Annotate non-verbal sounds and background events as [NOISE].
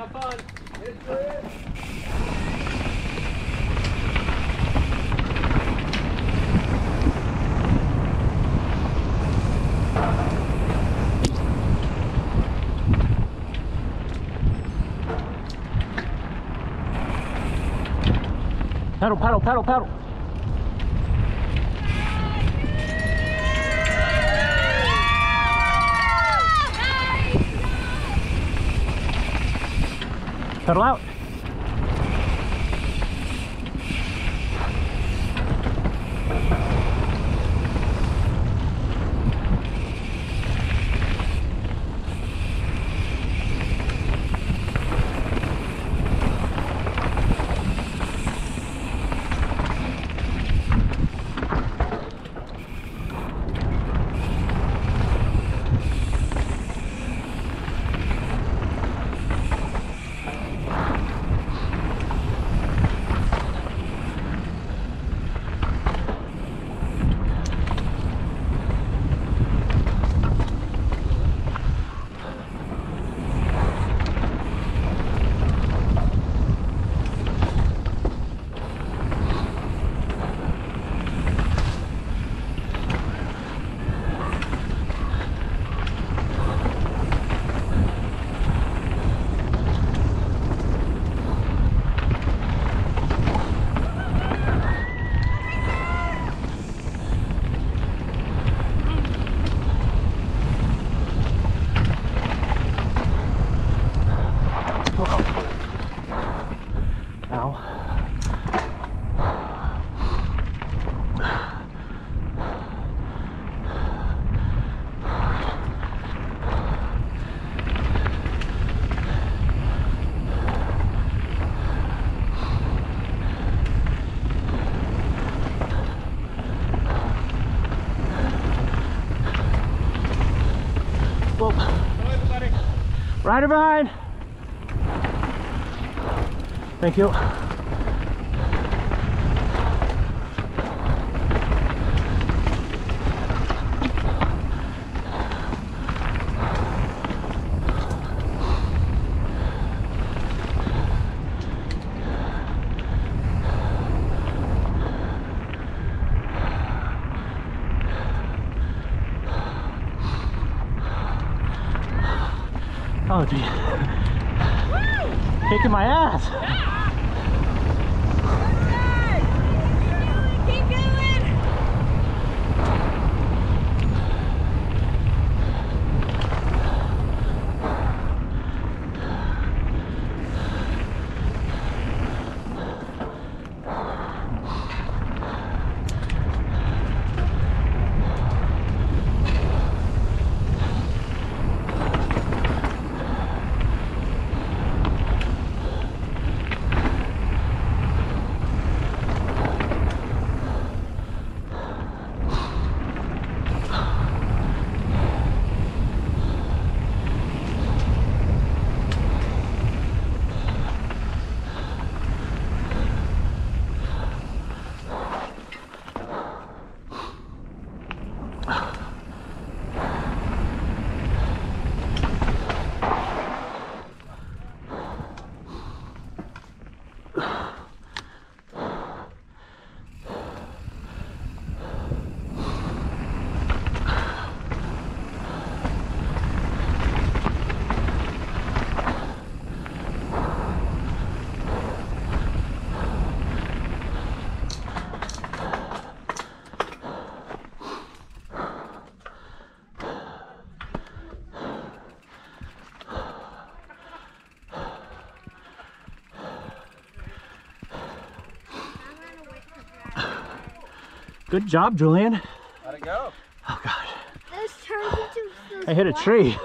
have fun. Pedal, pedal, pedal, pedal. Pedal out. Rider behind. Thank you. Oh, [LAUGHS] gee. Kicking my ass. 了。Good job, Julian. How'd it go? Oh, God. This turned into I hit a tree.